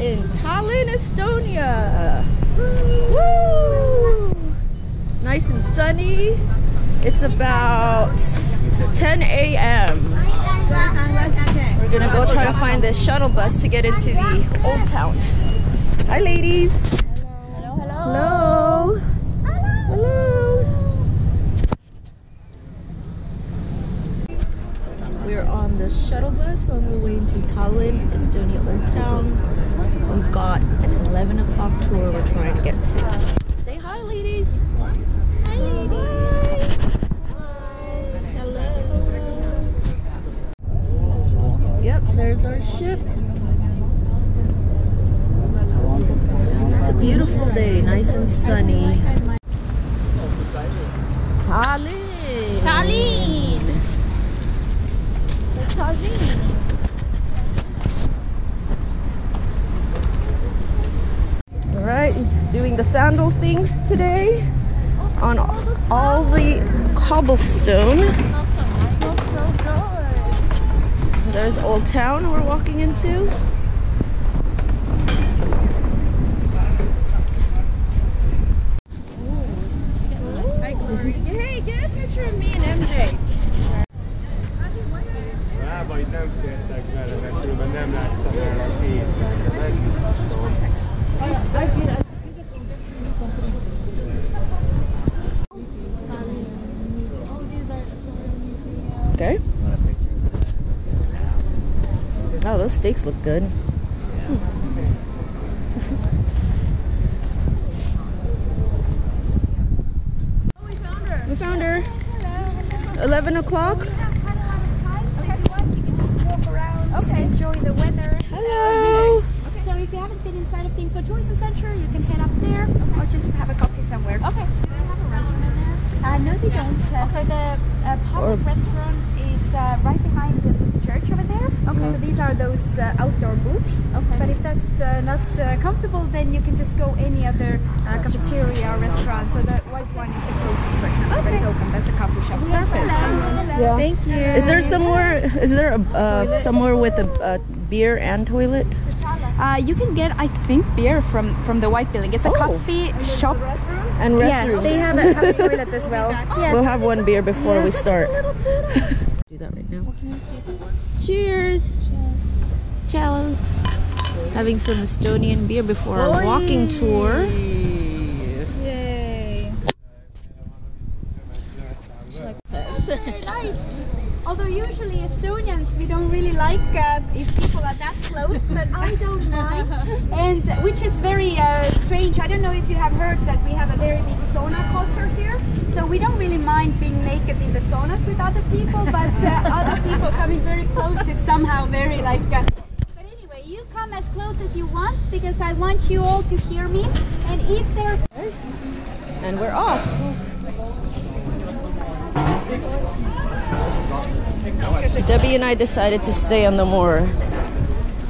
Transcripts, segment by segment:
in Tallinn, Estonia. Woo! It's nice and sunny. It's about 10 a.m. We're gonna go try to find this shuttle bus to get into the old town. Hi, ladies. Hello hello. Hello. Hello. We're on the shuttle bus on the way to Tallinn, Estonia Old Town. We've got an 11 o'clock tour we're trying to get to. Say hi, ladies. Hi, ladies. Hello. Yep, there's our ship. It's a beautiful day, nice and sunny. Tallinn. Tallinn. All right, doing the sandal things today on all the cobblestone. There's Old Town we're walking into. Hey, get a picture of me and MJ. Rá vagy nem kértek vele, mert különben nem látszom el a képet. Megmutatom. Okay. Oh, those steaks look good. we found her. 11 o'clock. We have kind of a lot so if you want, you can just walk around, enjoy the weather. Hello. So if you haven't been inside of the Info Tourism Center, you can head up there or just have a coffee somewhere. Okay. Do they have a restaurant in there? Uh, no, they don't. Uh, so the uh, public restaurant is uh, right behind the, this church over there. Okay. So these are those uh, outdoor booths. Okay. But if that's uh, not uh, comfortable, then you can just go any other uh, cafeteria or restaurant. So the white one is the closest, for example, that is open. That's a coffee shop. Perfect. Yeah. Thank you. Is there somewhere? Is there a uh, somewhere with a, a beer and toilet? Uh, you can get, I think, beer from from the White Building. It's a Oh. coffee shop. And Yeah, they have a, have a toilet as well. Yes. We'll have one beer before we start. Do that right now. Cheers. Cheers. Having some Estonian beer before our walking tour. Yay. Very nice. Although usually Estonians we don't really like uh, if people are that close, but I don't mind. And which is very uh, strange. I don't know if you have heard that we have a very big sauna culture here. So we don't really mind being naked in the saunas with other people, but uh, other people coming very close is somehow very like. Uh, but anyway, you come as close as you want because I want you all to hear me. And if there's And we're off. Debbie and I decided to stay on the more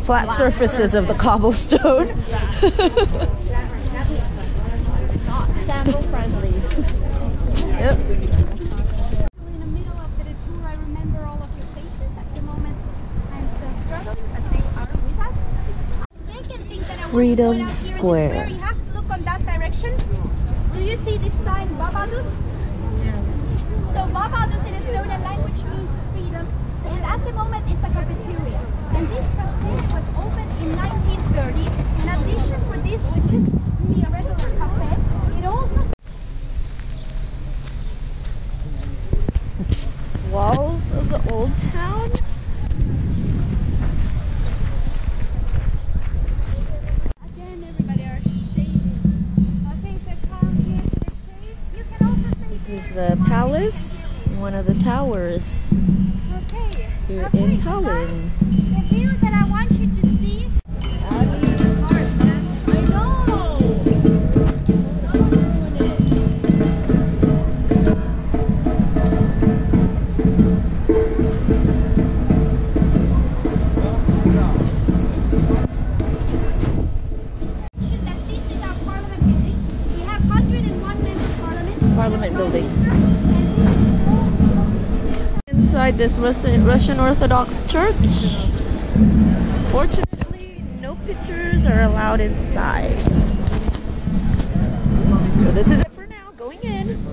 flat surfaces of the cobblestone. Yep. in the middle of the tour, I remember all of your faces. At the moment, I'm still struggling, but they are with us. Second thing that I Freedom point here Square. square, you have to look on that direction. Do you see this sign, Vabadus? Yes. So Vabadus in Estonian language means freedom, and at the moment it's a cafeteria. And this cafe was opened in 1930. In addition for this to just Walls of the old town. Again, everybody are shaving. Okay, so come here to the shade. You can also say This is the palace, one of the towers okay. here okay, in Tallinn. This Russian, Russian Orthodox church. Fortunately, no pictures are allowed inside. So this is it for now. Going in.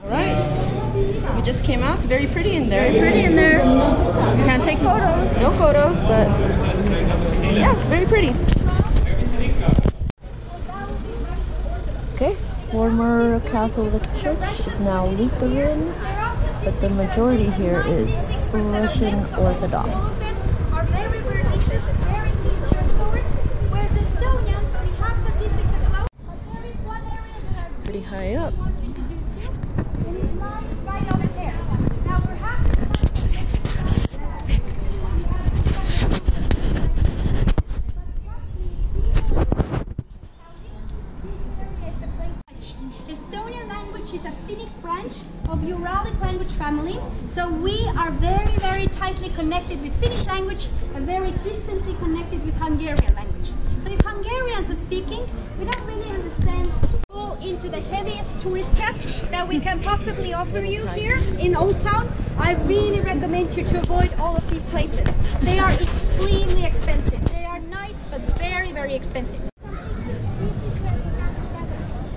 All right. We just came out. It's very pretty in there. Very pretty in there. Can't take photos. No photos, but yeah, it's very pretty. Okay. Former Catholic Church is now Lutheran, but the majority here is Russian Orthodox. Pretty high them are very religious, very keen churchgoers, whereas Estonians, we have statistics as well. But there is one area that are Pretty high up. and it's nice right over there. Now perhaps The Estonian language is a Finnic branch of Uralic language family. So we are very, very tightly connected with Finnish language and very distantly connected with Hungarian language. So if Hungarians are speaking, we don't really understand. Into the heaviest tourist trap that we can possibly offer you here in Old Town. I really recommend you to avoid all of these places. They are extremely expensive. They are nice, but very, very expensive. In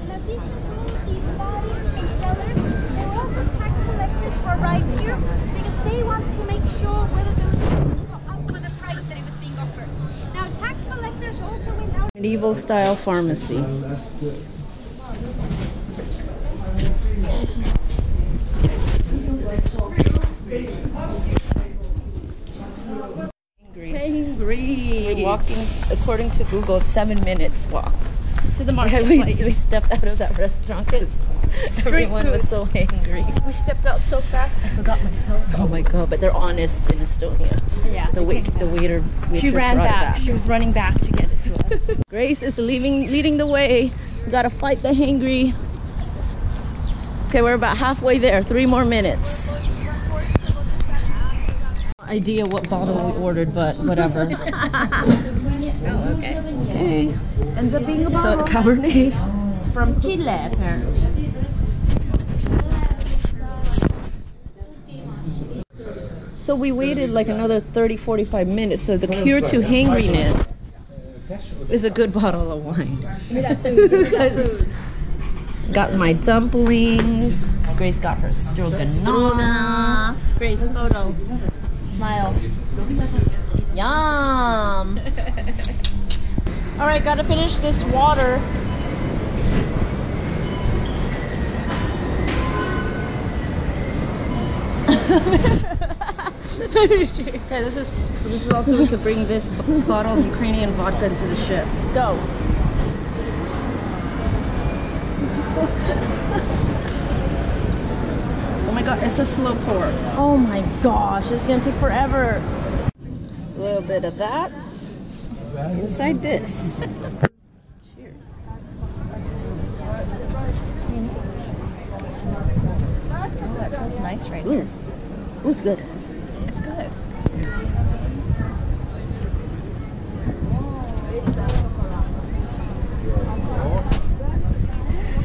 addition to these buyers and sellers, there are also tax collectors who are right here because they want to make sure whether those goods were up for the price that it was being offered. Now, tax collectors also went out. Medieval style pharmacy. We're walking, according to Google, seven minutes walk. To the marketplace. we stepped out of that restaurant because everyone was so angry. We stepped out so fast, I forgot my cell phone. Oh my god! But they're honest in Estonia. Yeah, The wait, the waiter. She ran it back. She was running back to get it to us. Grace is leaving, leading the way. We gotta fight the hangry. Okay, we're about halfway there. Three more minutes. Idea what bottle we ordered, but whatever. oh, okay. okay. Ends up being a So bottle Cabernet. from Chile, apparently. So we waited like another 30, 45 minutes. So the cure to hangriness is a good bottle of wine. because got my dumplings. Grace got her stroganoff. Grace, photo. Smile. Yum. All right, gotta finish this water. okay, this is this is also we could bring this bottle of Ukrainian vodka into the ship. Go. Oh my god, it's a slow pour. Oh my gosh, it's gonna take forever. A little bit of that inside this. Cheers. Oh, that feels nice right Ooh, Ooh it's good. It's good.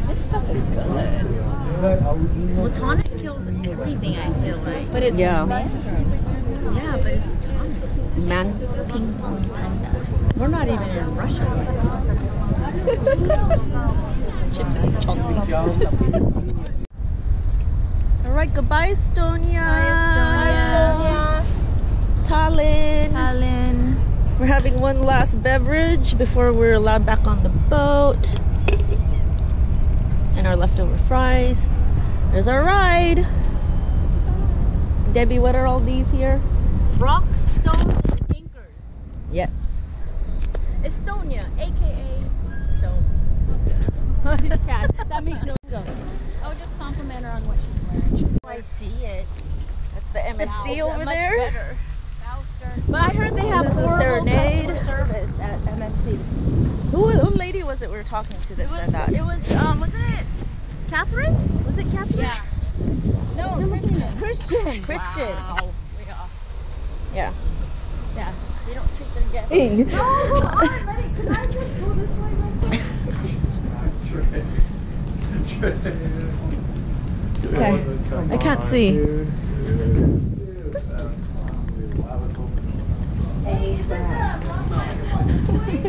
This stuff is good. Well, tonic kills everything, I feel like. But it's Yeah. Mandarin. Yeah, but it's tonic. Man, Ping pong panda. We're not even in Russia gypsy chunky. All right, goodbye, Estonia. Estonia. Tallinn. Tallinn. We're having one last beverage before we're allowed back on the boat. And our leftover fries. There's our ride. Debbie, what are all these here? Rock, stone, anchors. Yes. Estonia, aka Stone. that makes no sense. I would just compliment her on what she's wearing. I see it. That's the MSC Wow, over there. Better. But I heard they have This is horrible Serenade. service at MSC. Who, who lady was it we were talking to that was, said that? it was, um, wasn't it Catherine? Was it Catherine? Yeah. No, Christian. Christian. Christian. Wow. Yeah. Yeah. Yeah. They don't treat their guests. Hey. okay. I can't see.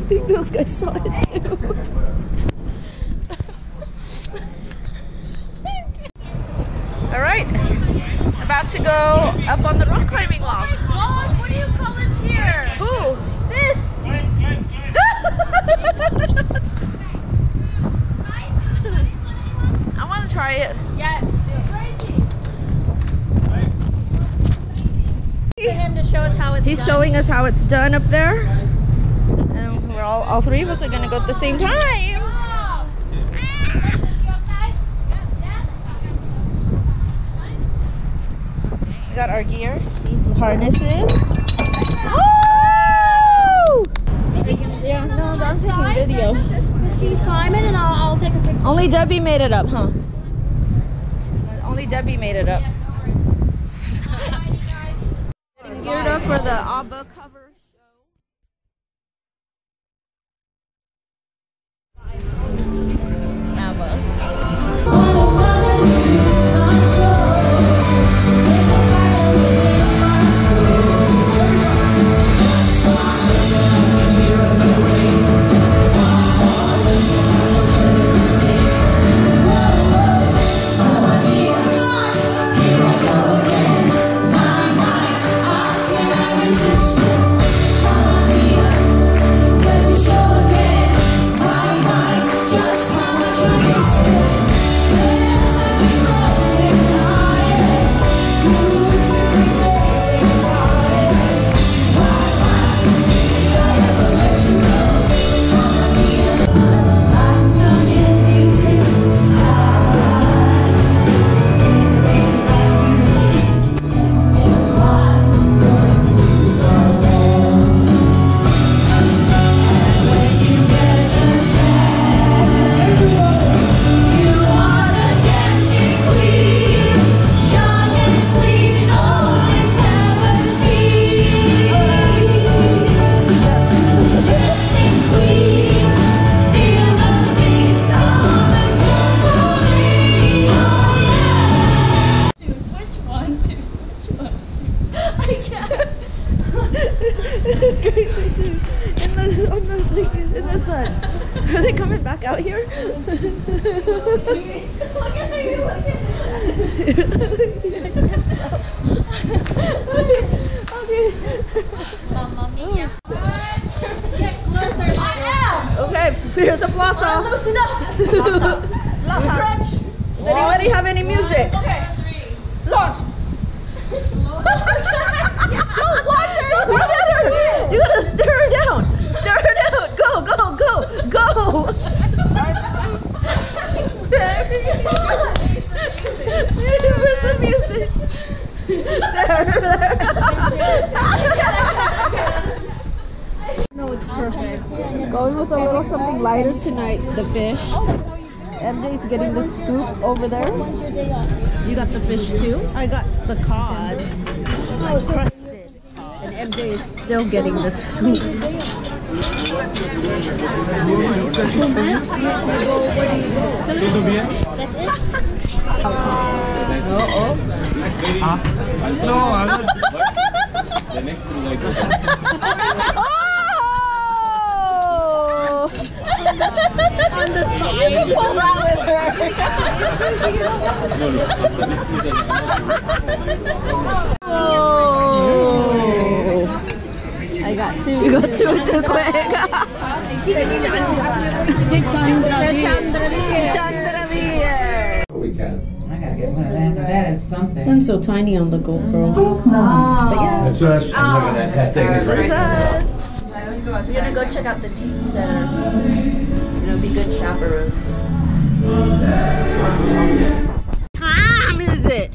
Think those guys saw it too. All right, about to go up on the rock climbing wall. Gosh, what do you call it here? Who? This. I want to try it. Yes. For him to show us how it's He's showing us how it's done up there. And we're all, all three of us are gonna go at the same time. We got our gear, see, harnesses. Woo! Yeah, no, I'm taking video. She's climbing and I'll, I'll take a picture. Only Debbie made it up, huh? Only Debbie made it up. Getting geared up for the ABBA Mamma mia. Get closer. I am. Okay, here's a floss off. Does anybody have any music? Lost. Don't watch her! Don't look at her! You gotta stare her down! Stare her down! Go, go, go, go! Where's the music? There, there. No, it's perfect. Going with a little something lighter tonight, the fish. MJ's getting the scoop over there. You got the fish too? I got the cod. Crusted. And MJ is still getting the scoop. Oh! On the side. You pull that with her. Oh! I got two. You got two too quick. Chandravir. We can. I gotta get one of them. That is something. One's so tiny on the GoPro. But yeah. That's us. Oh. Look at that. That thing is right. We're gonna go check out the teen center. You know, be good chaperones. Time is it?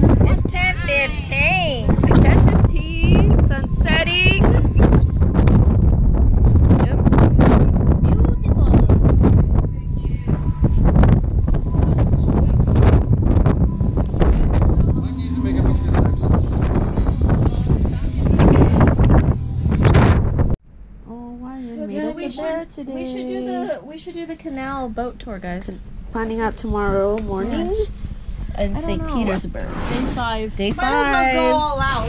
It's 10:15. 10:15. Sun setting. Yep. Beautiful. Oh, Ryan made us a bear today. We should do the we should do the canal boat tour, guys. planning out tomorrow morning in St. Petersburg. Day five. Day Might as well go five. all out.